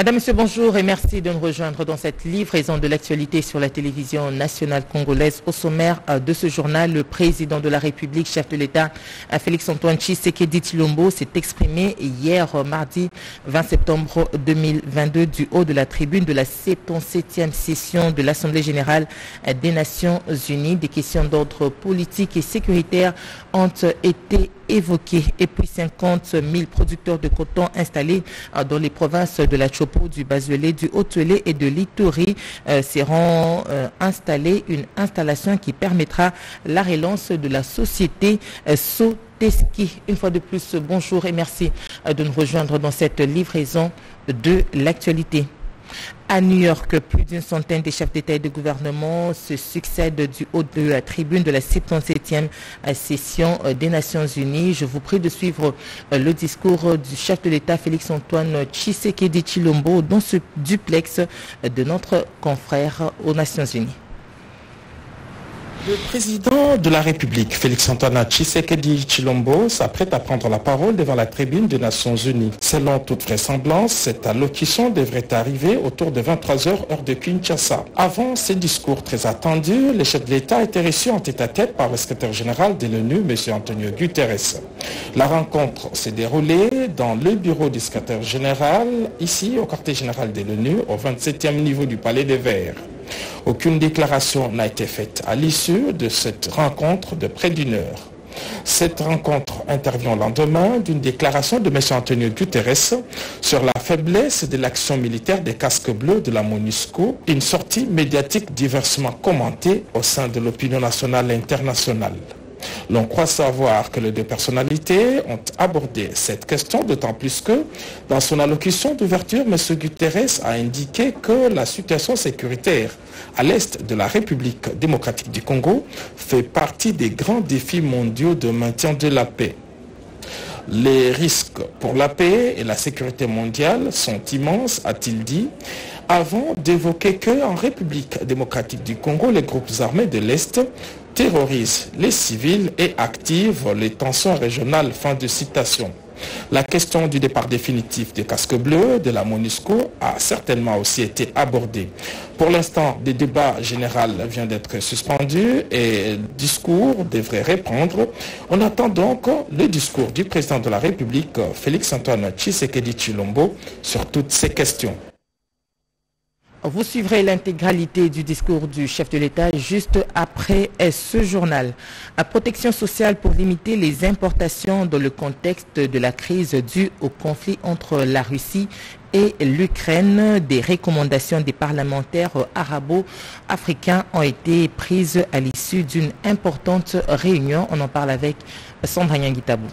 Madame, Monsieur, bonjour et merci de nous rejoindre dans cette livraison de l'actualité sur la télévision nationale congolaise. Au sommaire euh, de ce journal, le président de la République, chef de l'État, euh, Félix-Antoine Tshisekedi Chilombo, s'est exprimé hier, euh, mardi 20 septembre 2022, du haut de la tribune de la 77e session de l'Assemblée générale des Nations unies. Des questions d'ordre politique et sécuritaire ont été évoquées. Et puis 50 000 producteurs de coton installés dans les provinces de la Chopo, du Bazuélé, du Haut-Tuélé et de l'Ituri euh, seront euh, installés. Une installation qui permettra la relance de la société euh, Soteski. Une fois de plus, bonjour et merci de nous rejoindre dans cette livraison de l'actualité. À New York, plus d'une centaine de chefs d'État et de gouvernement se succèdent du haut de la tribune de la 77e session des Nations Unies. Je vous prie de suivre euh, le discours du chef de l'État Félix-Antoine Tshisekedi Chilombo dans ce duplex de notre confrère aux Nations Unies. Le président de la République, Félix-Antoine Tshisekedi Chilombo, s'apprête à prendre la parole devant la tribune des Nations Unies. Selon toute vraisemblance, cette allocution devrait arriver autour de 23h heure de Kinshasa. Avant ces discours très attendus, les chefs de l'État étaient reçus en tête-à-tête par le secrétaire général de l'ONU, M. Antonio Guterres. La rencontre s'est déroulée dans le bureau du secrétaire général, ici au quartier général de l'ONU, au 27e niveau du Palais des Verts. Aucune déclaration n'a été faite à l'issue de cette rencontre de près d'une heure. Cette rencontre intervient au lendemain d'une déclaration de M. Antonio Guterres sur la faiblesse de l'action militaire des casques bleus de la MONUSCO, une sortie médiatique diversement commentée au sein de l'opinion nationale et internationale. L'on croit savoir que les deux personnalités ont abordé cette question, d'autant plus que dans son allocution d'ouverture, M. Guterres a indiqué que la situation sécuritaire à l'est de la République démocratique du Congo fait partie des grands défis mondiaux de maintien de la paix. Les risques pour la paix et la sécurité mondiale sont immenses, a-t-il dit, avant d'évoquer qu'en République démocratique du Congo, les groupes armés de l'Est terrorisent les civils et activent les tensions régionales. Fin de citation. La question du départ définitif des casques bleus de la MONUSCO a certainement aussi été abordée. Pour l'instant, le débat général vient d'être suspendu et le discours devrait reprendre. On attend donc le discours du président de la République, Félix-Antoine Tshisekedi Chilombo, sur toutes ces questions. Vous suivrez l'intégralité du discours du chef de l'État juste après ce journal. La protection sociale pour limiter les importations dans le contexte de la crise due au conflit entre la Russie et l'Ukraine. Des recommandations des parlementaires arabo-africains ont été prises à l'issue d'une importante réunion. On en parle avec Sandra Nyangitabou.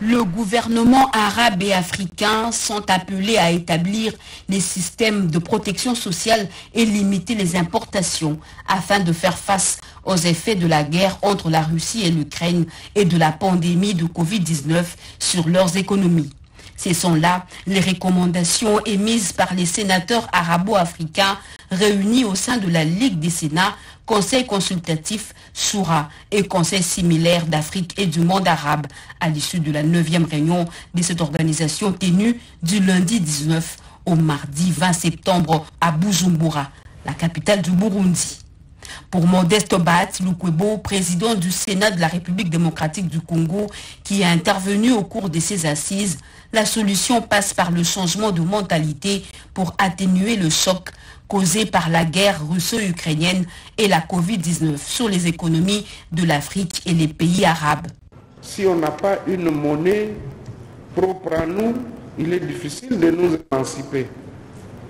Le gouvernement arabe et africain sont appelés à établir des systèmes de protection sociale et limiter les importations afin de faire face aux effets de la guerre entre la Russie et l'Ukraine et de la pandémie de Covid-19 sur leurs économies. Ce sont là les recommandations émises par les sénateurs arabo-africains réunis au sein de la Ligue des Sénats, Conseil consultatif Soura et Conseil similaire d'Afrique et du monde arabe à l'issue de la 9e réunion de cette organisation tenue du lundi 19 au mardi 20 septembre à Bujumbura, la capitale du Burundi. Pour Modeste Bat Lukwebo, président du Sénat de la République démocratique du Congo, qui a intervenu au cours de ces assises, la solution passe par le changement de mentalité pour atténuer le choc causé par la guerre russo-ukrainienne et la Covid-19 sur les économies de l'Afrique et les pays arabes. Si on n'a pas une monnaie propre à nous, il est difficile de nous émanciper.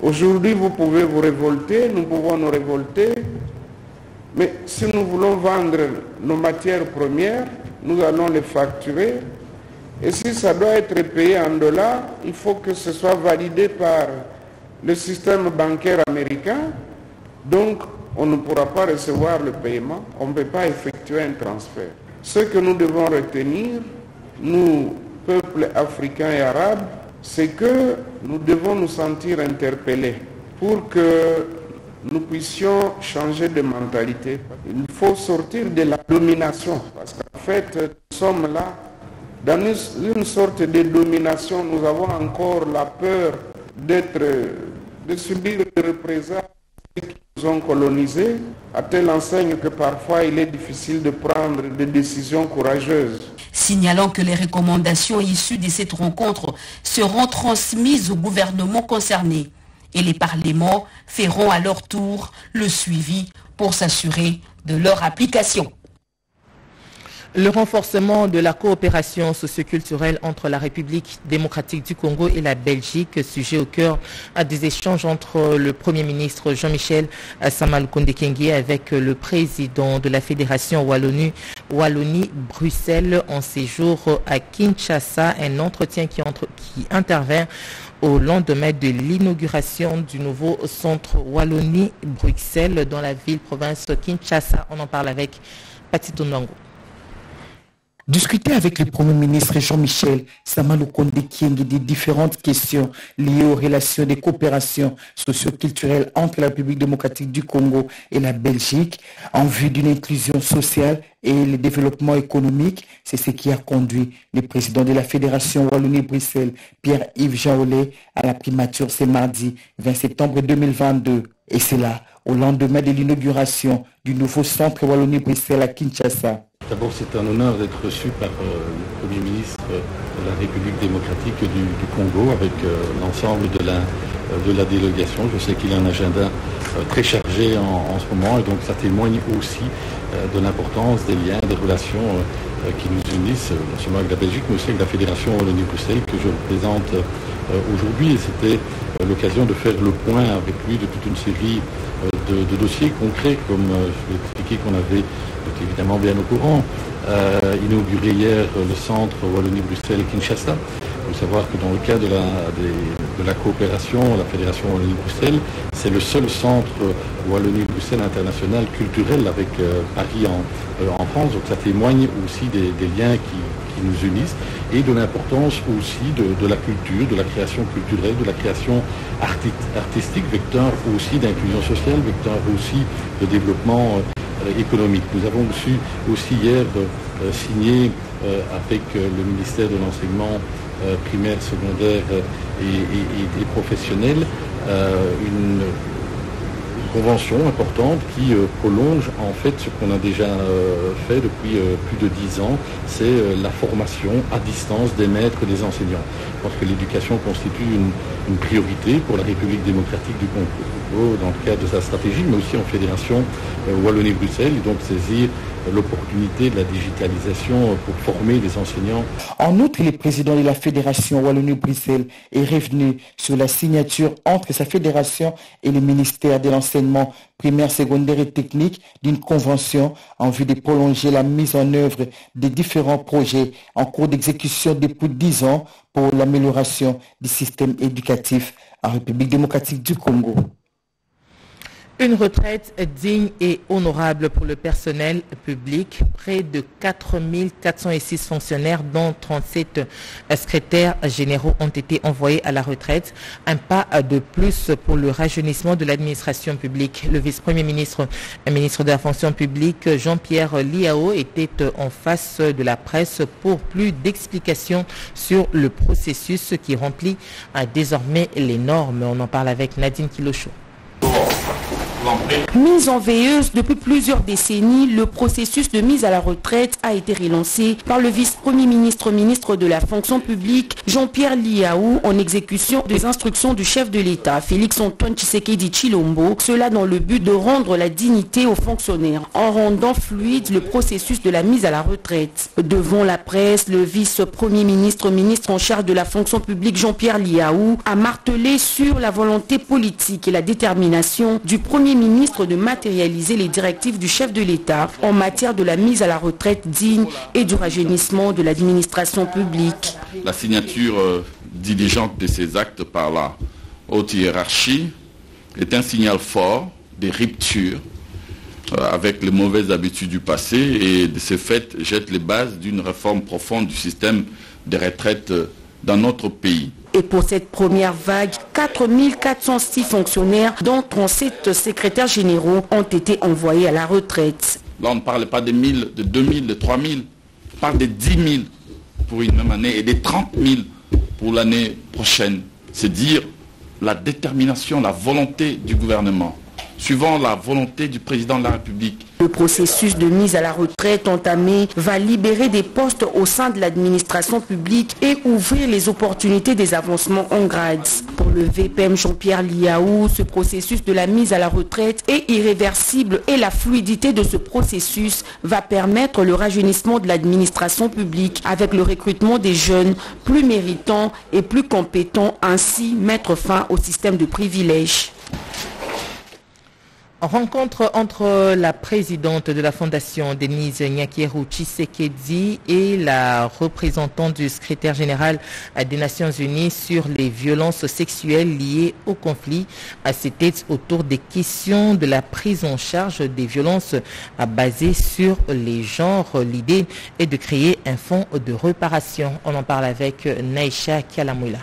Aujourd'hui, vous pouvez vous révolter, nous pouvons nous révolter, mais si nous voulons vendre nos matières premières, nous allons les facturer. Et si ça doit être payé en dollars, il faut que ce soit validé par le système bancaire américain. Donc, on ne pourra pas recevoir le paiement, on ne peut pas effectuer un transfert. Ce que nous devons retenir, nous, peuples africains et arabes, c'est que nous devons nous sentir interpellés pour que nous puissions changer de mentalité. Il faut sortir de la domination, parce qu'en fait, nous sommes là dans une sorte de domination. Nous avons encore la peur d'être, de subir des représailles qui nous ont colonisés, à telle enseigne que parfois il est difficile de prendre des décisions courageuses. Signalant que les recommandations issues de cette rencontre seront transmises au gouvernement concerné et les parlements feront à leur tour le suivi pour s'assurer de leur application. Le renforcement de la coopération socioculturelle entre la République démocratique du Congo et la Belgique, sujet au cœur des échanges entre le Premier ministre Jean-Michel Samal Kondekengue avec le président de la Fédération Wallonie-Bruxelles en séjour à Kinshasa, un entretien qui, intervient au lendemain de l'inauguration du nouveau centre Wallonie-Bruxelles dans la ville-province Kinshasa. On en parle avec Patito Nwango. Discuter avec le Premier ministre Jean-Michel Samaloukonde Kiengue des différentes questions liées aux relations de coopération socio-culturelle entre la République démocratique du Congo et la Belgique en vue d'une inclusion sociale et le développement économique, c'est ce qui a conduit le président de la Fédération Wallonie-Bruxelles, Pierre-Yves Jaollet, à la primature ce mardi 20 septembre 2022. Et c'est là, au lendemain de l'inauguration du nouveau centre Wallonie-Bruxelles à Kinshasa. D'abord, c'est un honneur d'être reçu par euh, le Premier ministre de la République démocratique du, Congo avec euh, l'ensemble de la, euh, de la délégation. Je sais qu'il a un agenda très chargé en, ce moment et donc ça témoigne aussi de l'importance des liens, des relations qui nous unissent, non seulement avec la Belgique, mais aussi avec la Fédération Wallonie-Bruxelles que je représente aujourd'hui. Et c'était l'occasion de faire le point avec lui de toute une série de, de dossiers concrets, comme je l'ai expliqué qu'on avait évidemment bien au courant, euh, inauguré hier le centre Wallonie-Bruxelles-Kinshasa. Il faut savoir que dans le cadre de la, coopération, la Fédération Wallonie-Bruxelles, c'est le seul centre Wallonie-Bruxelles international culturel avec euh, Paris euh, en, France. Donc ça témoigne aussi des, liens qui, nous unissent et de l'importance aussi de, la culture, de la création culturelle, de la création artistique, vecteur aussi d'inclusion sociale, vecteur aussi de développement euh, économique. Nous avons aussi, aussi hier euh, signé euh, avec le ministère de l'enseignement primaire, secondaire et, professionnel une convention importante qui prolonge en fait ce qu'on a déjà fait depuis plus de dix ans, c'est la formation à distance des maîtres et des enseignants. Je pense que l'éducation constitue une, priorité pour la République démocratique du Congo dans le cadre de sa stratégie, mais aussi en fédération euh, Wallonie-Bruxelles et donc saisir l'opportunité de la digitalisation pour former des enseignants. En outre, le président de la fédération Wallonie-Bruxelles est revenu sur la signature entre sa fédération et le ministère de l'enseignement primaire, secondaire et technique d'une convention en vue de prolonger la mise en œuvre des différents projets en cours d'exécution depuis dix ans pour l'amélioration du système éducatif en République démocratique du Congo. Une retraite digne et honorable pour le personnel public. Près de 4406 fonctionnaires, dont 37 secrétaires généraux, ont été envoyés à la retraite. Un pas de plus pour le rajeunissement de l'administration publique. Le vice-premier ministre, ministre de la fonction publique, Jean-Pierre Liao, était en face de la presse pour plus d'explications sur le processus qui remplit désormais les normes. On en parle avec Nadine Kilocho. Mise en veilleuse depuis plusieurs décennies, le processus de mise à la retraite a été relancé par le vice-premier ministre, ministre de la fonction publique, Jean-Pierre Liaou, en exécution des instructions du chef de l'État, Félix-Antoine Tshisekedi Chilombo, cela dans le but de rendre la dignité aux fonctionnaires, en rendant fluide le processus de la mise à la retraite. Devant la presse, le vice-premier ministre, ministre en charge de la fonction publique, Jean-Pierre Liaou, a martelé sur la volonté politique et la détermination du premier ministre de matérialiser les directives du chef de l'État en matière de la mise à la retraite digne et du rajeunissement de l'administration publique. La signature euh, diligente de ces actes par la haute hiérarchie est un signal fort des ruptures euh, avec les mauvaises habitudes du passé et de ce fait jette les bases d'une réforme profonde du système de retraite euh, dans notre pays. Et pour cette première vague, 4406 fonctionnaires, dont 37 secrétaires généraux, ont été envoyés à la retraite. Là, on ne parle pas de 1000, de 2000, de 3000. On parle de 10 000 pour une même année et de 30 000 pour l'année prochaine. C'est dire la détermination, la volonté du gouvernement suivant la volonté du président de la République. Le processus de mise à la retraite entamé va libérer des postes au sein de l'administration publique et ouvrir les opportunités des avancements en grades. Pour le VPM Jean-Pierre Liaou, ce processus de la mise à la retraite est irréversible et la fluidité de ce processus va permettre le rajeunissement de l'administration publique avec le recrutement des jeunes plus méritants et plus compétents, ainsi mettre fin au système de privilèges. Rencontre entre la présidente de la Fondation, Denise Nyakieru Tshisekedi, et la représentante du secrétaire général des Nations Unies sur les violences sexuelles liées au conflit. C'était autour des questions de la prise en charge des violences basées sur les genres. L'idée est de créer un fonds de réparation. On en parle avec Naïcha Kialamouila.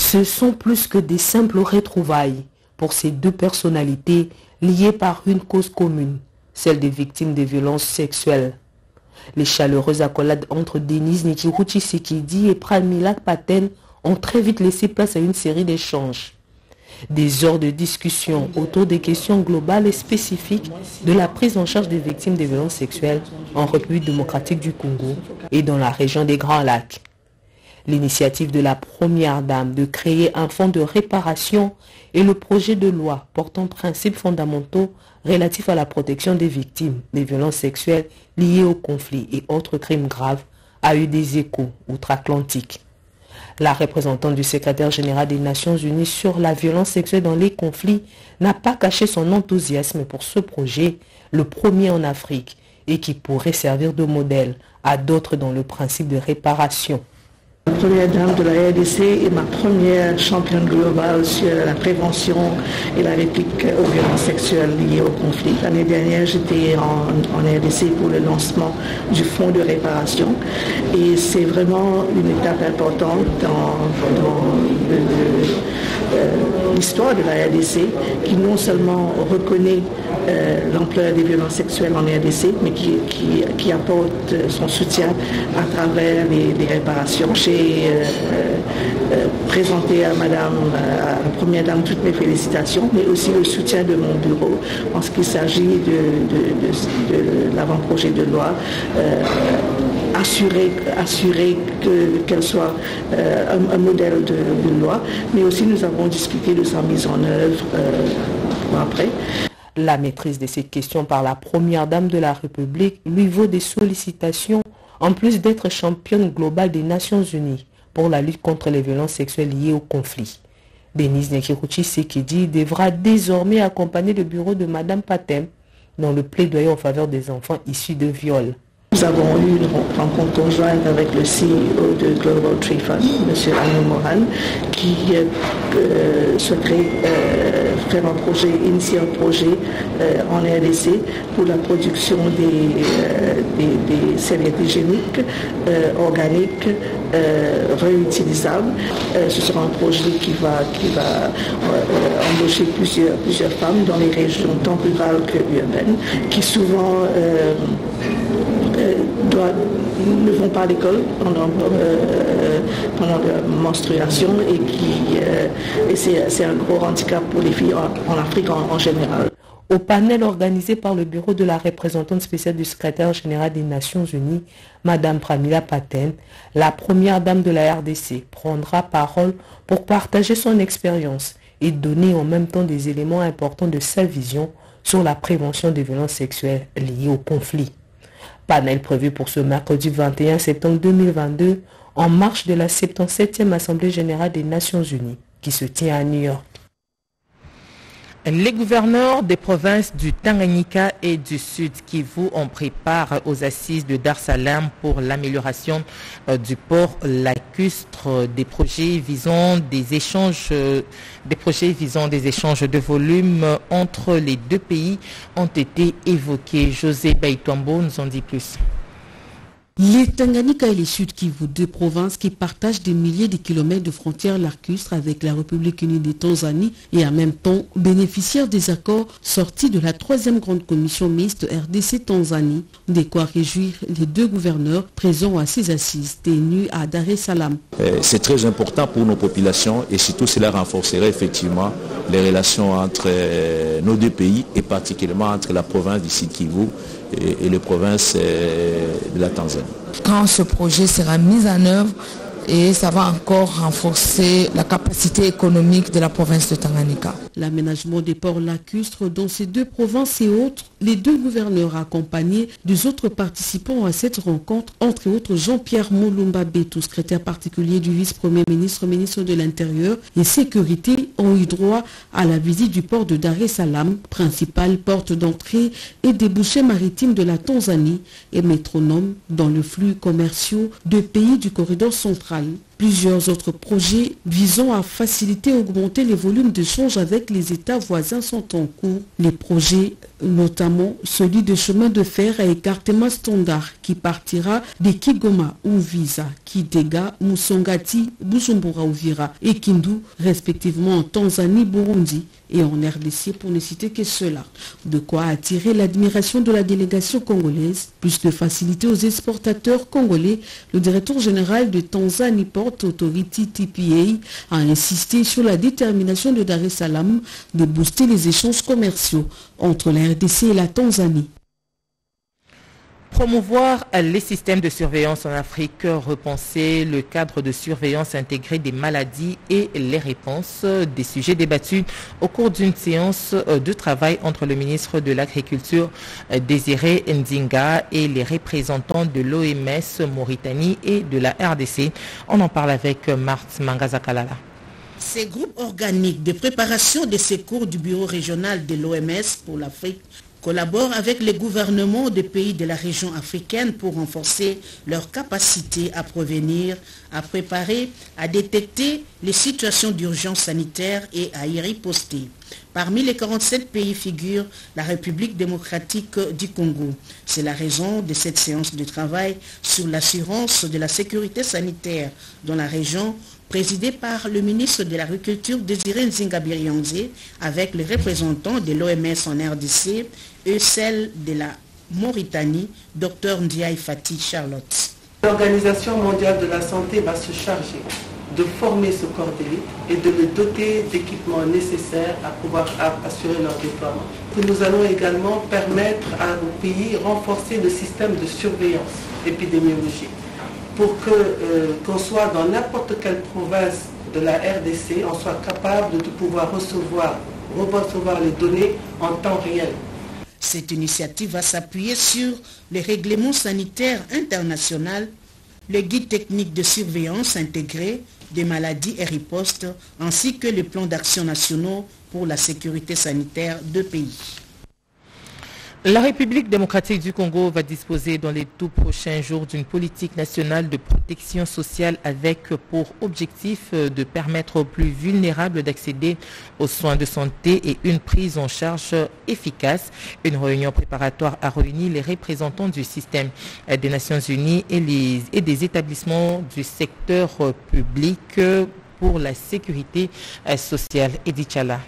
Ce sont plus que des simples retrouvailles pour ces deux personnalités liées par une cause commune, celle des victimes des violences sexuelles. Les chaleureuses accolades entre Denise Nichiruchi Sekidi et Pramila Paten ont très vite laissé place à une série d'échanges. Des heures de discussion autour des questions globales et spécifiques de la prise en charge des victimes des violences sexuelles en République démocratique du Congo et dans la région des Grands Lacs. L'initiative de la Première Dame de créer un fonds de réparation et le projet de loi portant principes fondamentaux relatifs à la protection des victimes des violences sexuelles liées au conflit et autres crimes graves a eu des échos outre-Atlantique. La représentante du secrétaire général des Nations Unies sur la violence sexuelle dans les conflits n'a pas caché son enthousiasme pour ce projet, le premier en Afrique, et qui pourrait servir de modèle à d'autres dans le principe de réparation. La première dame de la RDC est ma première championne globale sur la prévention et la réplique aux violences sexuelles liées au conflit. L'année dernière, j'étais en, RDC pour le lancement du fonds de réparation et c'est vraiment une étape importante dans, euh, l'histoire de la RDC qui non seulement reconnaît euh, l'ampleur des violences sexuelles en RDC, mais qui, apporte son soutien à travers les, réparations. J'ai euh, euh, présenté à Madame, à la Première Dame, toutes mes félicitations, mais aussi le soutien de mon bureau en ce qu'il s'agit de, l'avant-projet de loi assurer, assurer qu'elle soit un, modèle de, loi, mais aussi nous avons discuté de sa mise en œuvre après. La maîtrise de ces questions par la première dame de la République lui vaut des sollicitations en plus d'être championne globale des Nations Unies pour la lutte contre les violences sexuelles liées au conflit. Denise Nekiruchi Sekedi devra désormais accompagner le bureau de Madame Patem dans le plaidoyer en faveur des enfants issus de viols. Nous avons eu une rencontre conjointe avec le CEO de Global Tree Fund, M. Arnaud Moran, qui euh, souhaiterait euh, faire un projet, initier un projet euh, en RDC pour la production des, des, serviettes hygiéniques organiques réutilisables. ce sera un projet qui va, qui va embaucher plusieurs, plusieurs femmes dans les régions tant rurales que urbaines, qui souvent ne vont pas à l'école pendant, euh, pendant leur menstruation et, qui, euh, c'est, un gros handicap pour les filles en, Afrique en, général. Au panel organisé par le bureau de la représentante spéciale du secrétaire général des Nations Unies, Madame Pramila Paten, la première dame de la RDC, prendra parole pour partager son expérience et donner en même temps des éléments importants de sa vision sur la prévention des violences sexuelles liées au conflit panel prévu pour ce mercredi 21 septembre 2022 en marche de la 77e Assemblée générale des Nations Unies qui se tient à New York. Les gouverneurs des provinces du Tanganyika et du Sud Kivu ont pris part aux assises de Dar Salam pour l'amélioration euh, du port lacustre des projets visant des échanges euh, des projets visant des échanges de volume entre les deux pays ont été évoqués. José Baïtombo nous en dit plus. Les Tanganyika et les Sud Kivu, deux provinces qui partagent des milliers de kilomètres de frontières lacustres avec la République unie de Tanzanie et en même temps bénéficiaires des accords sortis de la troisième grande commission mixte RDC-Tanzanie, de quoi réjouir les deux gouverneurs présents à ces assises tenues à Dar es Salaam. Euh, c'est très important pour nos populations et surtout cela renforcerait effectivement les relations entre euh, nos deux pays et particulièrement entre la province du Sud Et, les provinces euh, de la Tanzanie. Quand ce projet sera mis en œuvre, et ça va encore renforcer la capacité économique de la province de Tanganyika. L'aménagement des ports lacustres dans ces deux provinces et autres, les deux gouverneurs accompagnés des autres participants à cette rencontre, entre autres Jean-Pierre Moulumba Betou, secrétaire particulier du vice-premier ministre, ministre de l'Intérieur et Sécurité, ont eu droit à la visite du port de Dar es Salaam, principale porte d'entrée et débouché maritime de la Tanzanie et métronome dans le flux commerciaux de pays du corridor central Plusieurs autres projets visant à faciliter et augmenter les volumes d'échanges avec les États voisins sont en cours. Les projets, notamment celui de chemin de fer à écartement standard qui partira de Kigoma ou Visa, Kidega, Musongati, Bujumbura Uvira et Kindu, respectivement en Tanzanie, Burundi et en RDC pour ne citer que cela. De quoi attirer l'admiration de la délégation congolaise, plus de facilité aux exportateurs congolais. Le directeur général de Tanzanie Port Authority TPA a insisté sur la détermination de Dar es Salaam de booster les échanges commerciaux entre la RDC et la Tanzanie. Promouvoir les systèmes de surveillance en Afrique, repenser le cadre de surveillance intégré des maladies et les réponses, des sujets débattus au cours d'une séance de travail entre le ministre de l'Agriculture Désiré Ndinga et les représentants de l'OMS Mauritanie et de la RDC. On en parle avec Marthe Mangazakalala. Ces groupes organiques de préparation des secours du bureau régional de l'OMS pour l'Afrique collaborent avec les gouvernements des pays de la région africaine pour renforcer leur capacité à prévenir, à préparer, à détecter les situations d'urgence sanitaire et à y riposter. Parmi les 47 pays figure la République démocratique du Congo. C'est la raison de cette séance de travail sur l'assurance de la sécurité sanitaire dans la région présidée par le ministre de l'Agriculture Désiré Nzingabirianze avec les représentants de l'OMS en RDC et celle de la Mauritanie, Dr Ndiaye Fatih Charlotte. L'Organisation mondiale de la santé va se charger de former ce corps d'élite et de le doter d'équipements nécessaires à pouvoir assurer leur déploiement. Nous allons également permettre à nos pays renforcer le système de surveillance épidémiologique pour euh, qu'on soit dans n'importe quelle province de la RDC, on soit capable de pouvoir recevoir, recevoir les données en temps réel. Cette initiative va s'appuyer sur les règlements sanitaires internationaux, le guide technique de surveillance intégré des maladies et ripostes, ainsi que les plans d'action nationaux pour la sécurité sanitaire de pays. La République démocratique du Congo va disposer dans les tout prochains jours d'une politique nationale de protection sociale avec pour objectif de permettre aux plus vulnérables d'accéder aux soins de santé et une prise en charge efficace. Une réunion préparatoire a réuni les représentants du système des Nations Unies et, des établissements du secteur public pour la sécurité sociale. Edith Chala.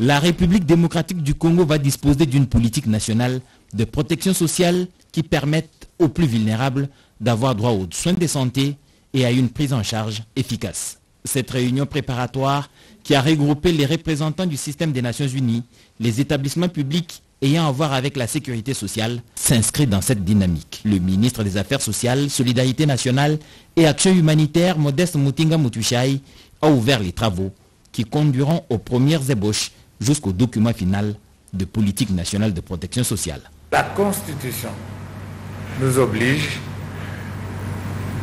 La République démocratique du Congo va disposer d'une politique nationale de protection sociale qui permette aux plus vulnérables d'avoir droit aux soins de santé et à une prise en charge efficace. Cette réunion préparatoire qui a regroupé les représentants du système des Nations Unies, les établissements publics ayant à voir avec la sécurité sociale s'inscrit dans cette dynamique. Le ministre des Affaires sociales, Solidarité nationale et Action humanitaire, Modeste Moutinga Moutuchai, a ouvert les travaux qui conduiront aux premières ébauches jusqu'au document final de politique nationale de protection sociale. La Constitution nous oblige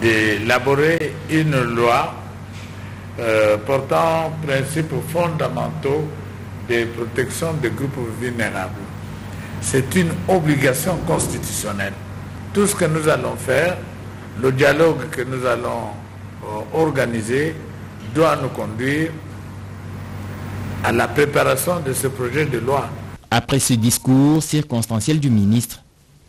d'élaborer une loi euh, portant principes fondamentaux de protection des groupes vulnérables. C'est une obligation constitutionnelle. Tout ce que nous allons faire, le dialogue que nous allons euh, organiser doit nous conduire à la préparation de ce projet de loi. Après ce discours circonstanciel du ministre,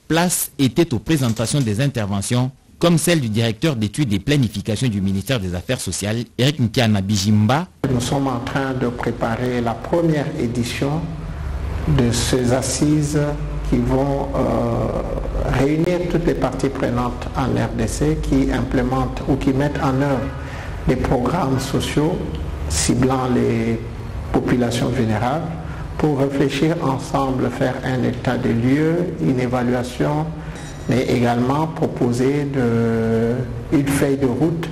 place était aux présentations des interventions comme celle du directeur d'études et planification du ministère des Affaires sociales, Eric Nkiana Bijimba. Nous sommes en train de préparer la première édition de ces assises qui vont euh, réunir toutes les parties prenantes en RDC qui implémentent ou qui mettent en œuvre des programmes sociaux ciblant les populations vulnérables pour réfléchir ensemble, faire un état de lieux, une évaluation, mais également proposer une feuille de route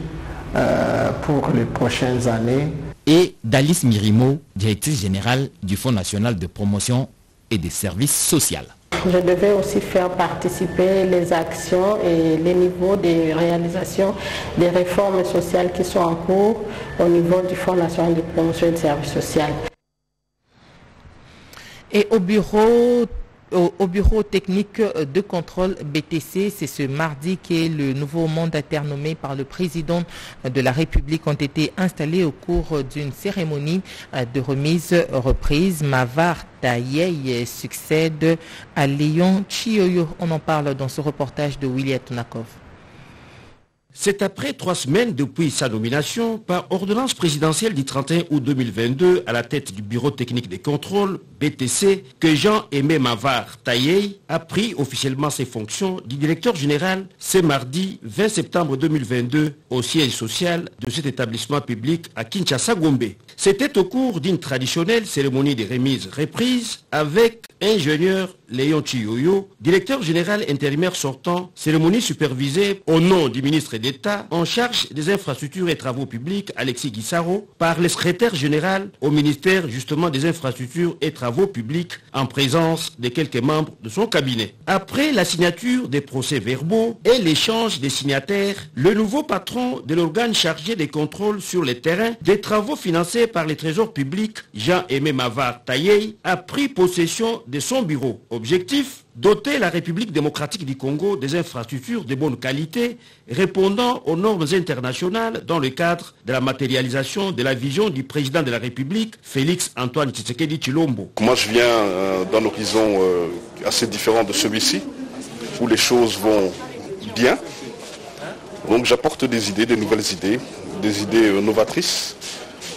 euh, pour les prochaines années. Et Dalis Mirimo, directrice générale du Fonds national de promotion et des services sociaux. Je devais aussi faire participer les actions et les niveaux de réalisation des réformes sociales qui sont en cours au niveau du Fonds national de promotion et de services sociaux. Et au bureau au, bureau technique de contrôle BTC. C'est ce mardi que le nouveau mandataire nommé par le président de la République ont été installés au cours d'une cérémonie de remise reprise. Mavar Taye succède à Léon Chioyo. On en parle dans ce reportage de William Tunakov. C'est après trois semaines depuis sa nomination par ordonnance présidentielle du 31 août 2022 à la tête du Bureau technique des contrôles, BTC, que Jean-Aimé Mavar Tailley a pris officiellement ses fonctions du directeur général ce mardi 20 septembre 2022 au siège social de cet établissement public à Kinshasa-Gombe. C'était au cours d'une traditionnelle cérémonie de remise reprise avec ingénieur Léon Chiyoyo, directeur général intérimaire sortant, cérémonie supervisée au nom du ministre d'État en charge des infrastructures et travaux publics, Alexis Guissaro, par le secrétaire général au ministère justement des infrastructures et travaux publics en présence de quelques membres de son cabinet. Après la signature des procès-verbaux et l'échange des signataires, le nouveau patron de l'organe chargé des contrôles sur les terrains des travaux par les trésors publics, Jean-Aimé Mavar Tailley, a pris possession de son bureau. Objectif doter la République démocratique du Congo des infrastructures de bonne qualité répondant aux normes internationales dans le cadre de la matérialisation de la vision du président de la République, Félix Antoine Tshisekedi Chilombo. Moi je viens euh, d'un horizon euh, assez différent de celui-ci, où les choses vont bien. Donc j'apporte des idées, des nouvelles idées, des idées euh, novatrices,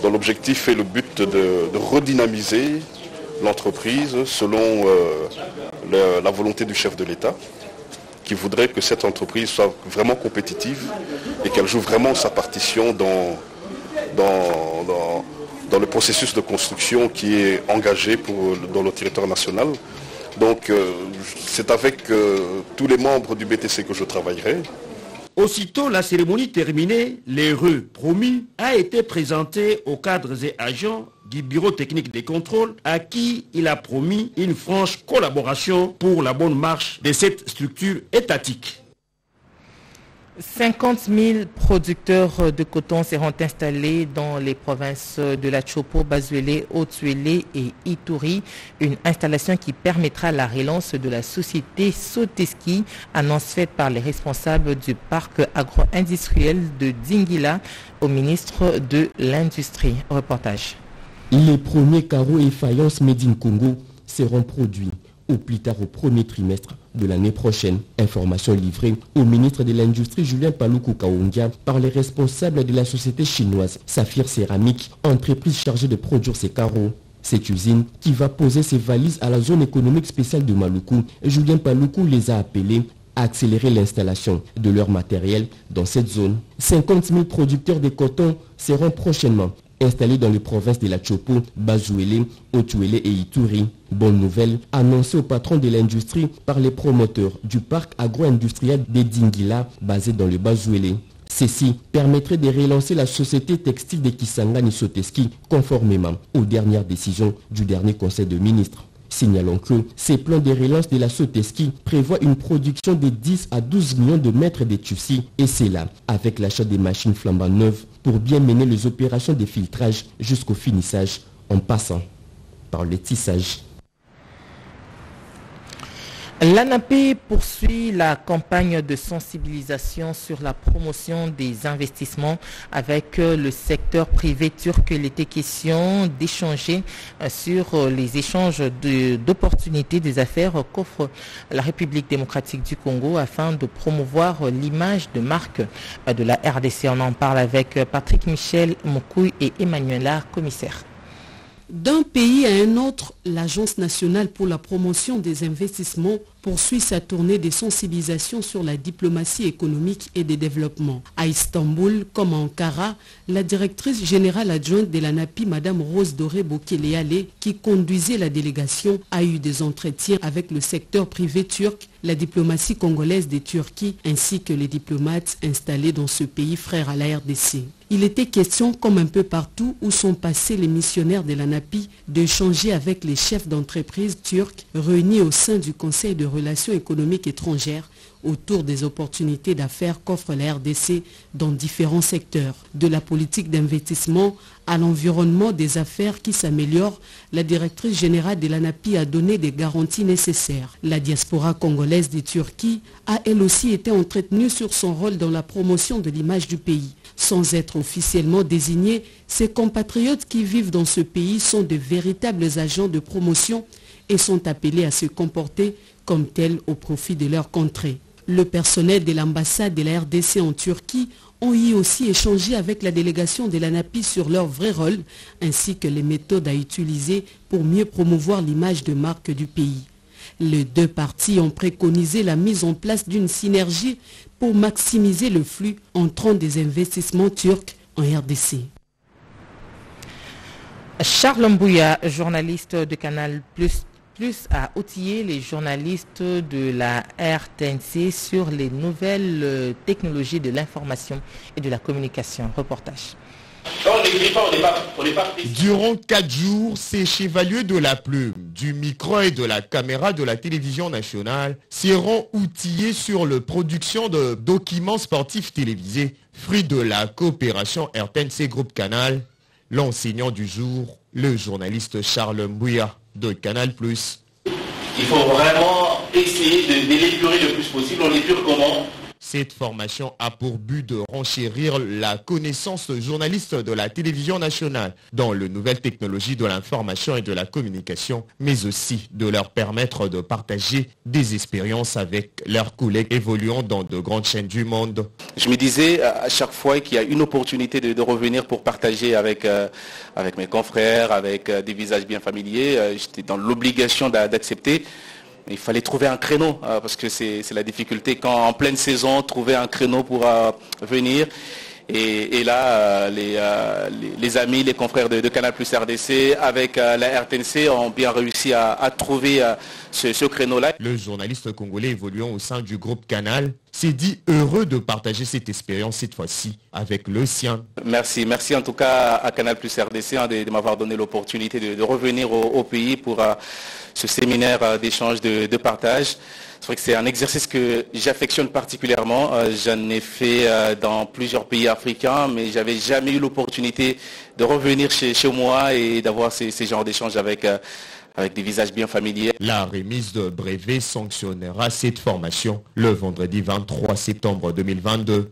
dont l'objectif et le but de redynamiser l'entreprise selon euh, la volonté du chef de l'État qui voudrait que cette entreprise soit vraiment compétitive et qu'elle joue vraiment sa partition dans, le processus de construction qui est engagé dans le territoire national. Donc euh, c'est avec euh, tous les membres du BTC que je travaillerai. Aussitôt la cérémonie terminée, l'heureux promis a été présenté aux cadres et agents du Bureau technique des contrôles à qui il a promis une franche collaboration pour la bonne marche de cette structure étatique. 50 000 producteurs de coton seront installés dans les provinces de la Chopo, Bazuele, Otsuele et Ituri. Une installation qui permettra la relance de la société Soteski, annonce faite par les responsables du parc agro-industriel de Dingila au ministre de l'Industrie. Reportage. Les premiers carreaux et faïences Made in Congo seront produits au plus tard au premier trimestre de l'année prochaine. Information livrée au ministre de l'Industrie Julien Paluku Kaongia par les responsables de la société chinoise Saphir Céramique, entreprise chargée de produire ces carreaux. Cette usine qui va poser ses valises à la zone économique spéciale de Maluku, Julien Paluku les a appelés à accélérer l'installation de leur matériel dans cette zone. 50 000 producteurs de coton seront prochainement installés dans les provinces de la Chopo, Bazouele, Otuele et Ituri. Bonne nouvelle annoncée au patron de l'industrie par les promoteurs du parc agro-industriel de Dingila basé dans le Bazouele. Ceci permettrait de relancer la société textile de Kisangani Soteski conformément aux dernières décisions du dernier conseil de ministres. Signalons que ces plans de relance de la Soteski prévoient une production de 10 à 12 millions de mètres de tissus et c'est là avec l'achat des machines flambant neuves pour bien mener les opérations de filtrage jusqu'au finissage en passant par le tissage. L'ANAP poursuit la campagne de sensibilisation sur la promotion des investissements avec euh, le secteur privé turc. Il était question d'échanger euh, sur euh, les échanges d'opportunités des affaires qu'offre la République démocratique du Congo afin de promouvoir l'image de marque de la RDC. On en parle avec Patrick Michel Moukouy et Emmanuela, commissaire. D'un pays à un autre, l'Agence nationale pour la promotion des investissements poursuit sa tournée de sensibilisation sur la diplomatie économique et des développements. À Istanbul, comme à Ankara, la directrice générale adjointe de la NAPI, Mme Rose Doré Bokeleale, qui conduisait la délégation, a eu des entretiens avec le secteur privé turc, la diplomatie congolaise de Turquie ainsi que les diplomates installés dans ce pays frère à la RDC. Il était question, comme un peu partout où sont passés les missionnaires de la NAPI, d'échanger avec les chefs d'entreprise turcs réunis au sein du Conseil de relations économiques étrangères autour des opportunités d'affaires qu'offre la RDC dans différents secteurs. De la politique d'investissement à l'environnement des affaires qui s'améliore, la directrice générale de l'ANAPI a donné des garanties nécessaires. La diaspora congolaise de Turquie a elle aussi été entretenue sur son rôle dans la promotion de l'image du pays. Sans être officiellement désignés, ces compatriotes qui vivent dans ce pays sont de véritables agents de promotion et sont appelés à se comporter comme tels au profit de leur contrée. Le personnel de l'ambassade de la RDC en Turquie ont y aussi échangé avec la délégation de l'ANAPI sur leur vrai rôle, ainsi que les méthodes à utiliser pour mieux promouvoir l'image de marque du pays. Les deux parties ont préconisé la mise en place d'une synergie pour maximiser le flux entrant des investissements turcs en RDC. Charles Mbouya, journaliste de Canal plus à outiller les journalistes de la RTNC sur les nouvelles euh, technologies de l'information et de la communication. Reportage. Durant quatre jours, ces chevaliers de la plume, du micro et de la caméra de la télévision nationale seront outillés sur la production de documents sportifs télévisés, fruit de la coopération RTNC Groupe Canal. L'enseignant du jour, le journaliste Charles Mbouya de Canal+. Il faut vraiment essayer de, l'épurer le plus possible. On l'épure comment cette formation a pour but de renchérir la connaissance journaliste de la télévision nationale dans les nouvelles technologies de l'information et de la communication, mais aussi de leur permettre de partager des expériences avec leurs collègues évoluant dans de grandes chaînes du monde. Je me disais à chaque fois qu'il y a une opportunité de, revenir pour partager avec, euh, mes confrères, avec euh, des visages bien familiers, euh, j'étais dans l'obligation d'accepter il fallait trouver un créneau, euh, parce que c'est la difficulté quand en pleine saison, trouver un créneau pour euh, venir. Et, là, euh, les, amis, les confrères de, Canal Plus RDC avec la RTNC ont bien réussi à, trouver ce, ce créneau-là. Le journaliste congolais évoluant au sein du groupe Canal s'est dit heureux de partager cette expérience cette fois-ci avec le sien. Merci, merci en tout cas à Canal Plus RDC hein, de, m'avoir donné l'opportunité de, revenir au, pays pour ce séminaire euh, d'échange, de, partage. C'est vrai que c'est un exercice que j'affectionne particulièrement. Euh, j'en ai fait euh, dans plusieurs pays africains, mais j'avais jamais eu l'opportunité de revenir chez, moi et d'avoir ces, genres d'échanges avec, avec des visages bien familiers. La remise de brevet sanctionnera cette formation le vendredi 23 septembre 2022.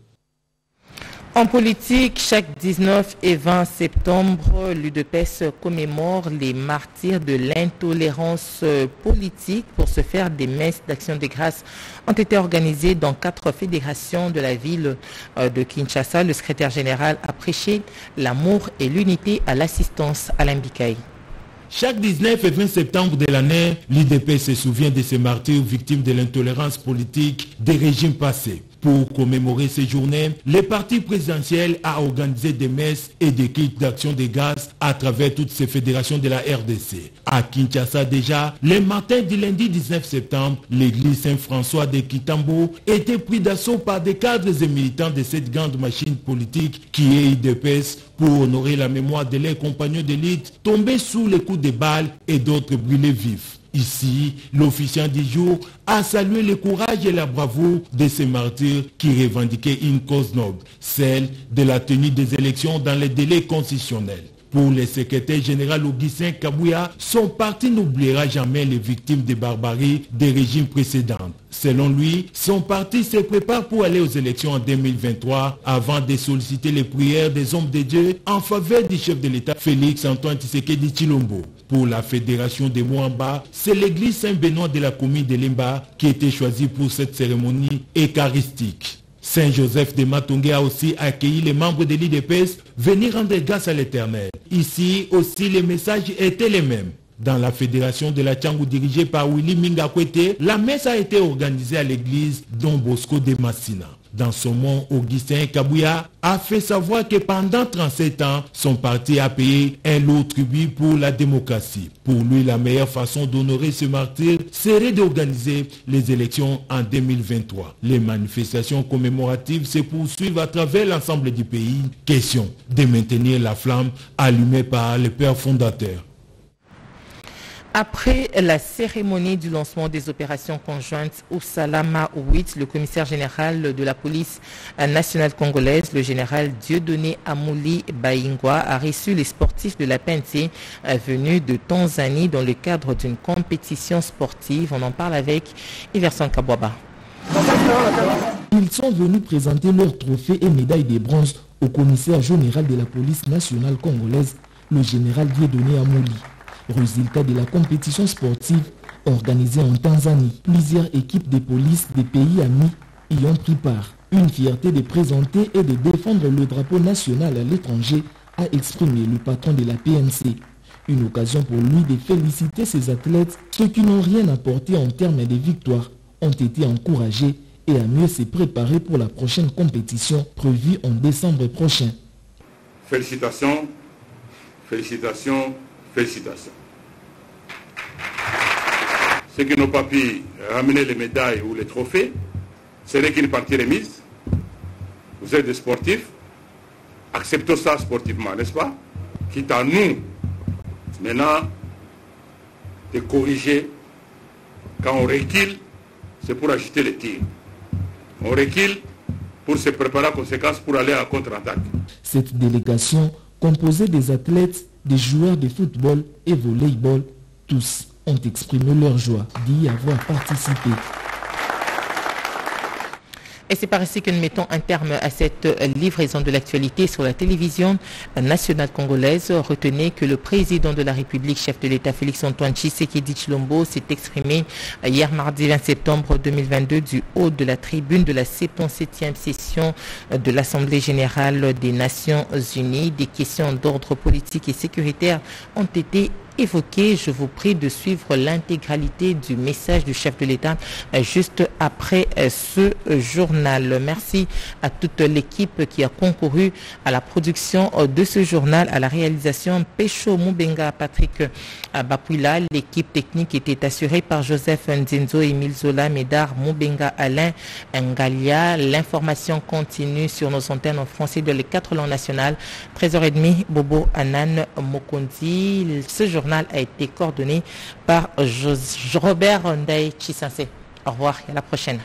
En politique, chaque 19 et 20 septembre, l'UDPS commémore les martyrs de l'intolérance politique. Pour se faire, des messes d'action de grâce ont été organisées dans quatre fédérations de la ville euh, de Kinshasa. Le secrétaire général a prêché l'amour et l'unité à l'assistance à l'Ambikaï. Chaque 19 et 20 septembre de l'année, l'IDP se souvient de ces martyrs victimes de l'intolérance politique des régimes passés. Pour commémorer ces journées, le parti présidentiel a organisé des messes et des kits d'action de gaz à travers toutes ces fédérations de la RDC. À Kinshasa déjà, le matin du lundi 19 septembre, l'église Saint-François de Kitambo était pris d'assaut par des cadres et militants de cette grande machine politique qui est IDPS pour honorer la mémoire de leurs compagnons d'élite tombés sous les coups de balles et d'autres brûlés vifs. Ici, l'officiant du jour a salué le courage et la bravoure de ces martyrs qui revendiquaient une cause noble, celle de la tenue des élections dans les délais constitutionnels. Pour le secrétaire général Augustin Kabouya, son parti n'oubliera jamais les victimes des barbaries des régimes précédents. Selon lui, son parti se prépare pour aller aux élections en 2023 avant de solliciter les prières des hommes de Dieu en faveur du chef de l'État Félix Antoine Tshisekedi Chilombo. Pour la fédération des Mwamba, c'est l'église Saint-Benoît de la commune de Limba qui a été choisie pour cette cérémonie eucharistique. Saint-Joseph de Matongé a aussi accueilli les membres de l'IDPS venir rendre grâce à l'Éternel. Ici aussi, les messages étaient les mêmes. Dans la fédération de la Tchangou dirigée par Willy Mingakwete, la messe a été organisée à l'église Don Bosco de Massina. Dans son mot, Augustin Kabouya a fait savoir que pendant 37 ans, son parti a payé un lot tribut pour la démocratie. Pour lui, la meilleure façon d'honorer ce martyr serait d'organiser les élections en 2023. Les manifestations commémoratives se poursuivent à travers l'ensemble du pays. Question de maintenir la flamme allumée par les pères fondateurs. Après la cérémonie du lancement des opérations conjointes au Salama 8, le commissaire général de la police nationale congolaise, le général Dieudonné Amouli Baingwa, a reçu les sportifs de la PNC venus de Tanzanie dans le cadre d'une compétition sportive. On en parle avec Iverson Kabwaba. Ils sont venus présenter leurs trophées et médailles de bronze au commissaire général de la police nationale congolaise, le général Dieudonné Amouli. Résultat de la compétition sportive organisée en Tanzanie, plusieurs équipes de police des pays amis y ont pris part. Une fierté de présenter et de défendre le drapeau national à l'étranger a exprimé le patron de la PNC. Une occasion pour lui de féliciter ses athlètes, ceux qui n'ont rien apporté en termes de victoire ont été encouragés et à mieux se préparer pour la prochaine compétition prévue en décembre prochain. Félicitations, félicitations, félicitations. Ceux qui n'ont pas pu ramener les médailles ou les trophées, ce n'est qu'une partie remise. Vous êtes des sportifs, acceptons ça sportivement, n'est-ce pas? Quitte à nous, maintenant, de corriger. Quand on recule, c'est pour agiter les tirs. On recule pour se préparer en conséquence pour aller à contre-attaque. Cette délégation, composée des athlètes, des joueurs de football et volleyball, tous ont exprimé leur joie d'y avoir participé. Et c'est par ici que nous mettons un terme à cette livraison de l'actualité sur la télévision nationale congolaise. Retenez que le président de la République, chef de l'État Félix Antoine Tshisekedi Chilombo, s'est exprimé hier mardi 20 septembre 2022 du haut de la tribune de la 77e session de l'Assemblée générale des Nations unies. Des questions d'ordre politique et sécuritaire ont été évoqué. Je vous prie de suivre l'intégralité du message du chef de l'État juste après ce journal. Merci à toute l'équipe qui a concouru à la production de ce journal, à la réalisation Pécho Moubenga, Patrick Bapouila. L'équipe technique était assurée par Joseph Nzinzo, Emile Zola, Médard, Moubenga, Alain Ngalia. L'information continue sur nos antennes en français de les quatre langues nationales. 13h30, Bobo Anan Mokondi. Ce journal a été coordonné par Robert Ndai Chisansé. Au revoir et à la prochaine.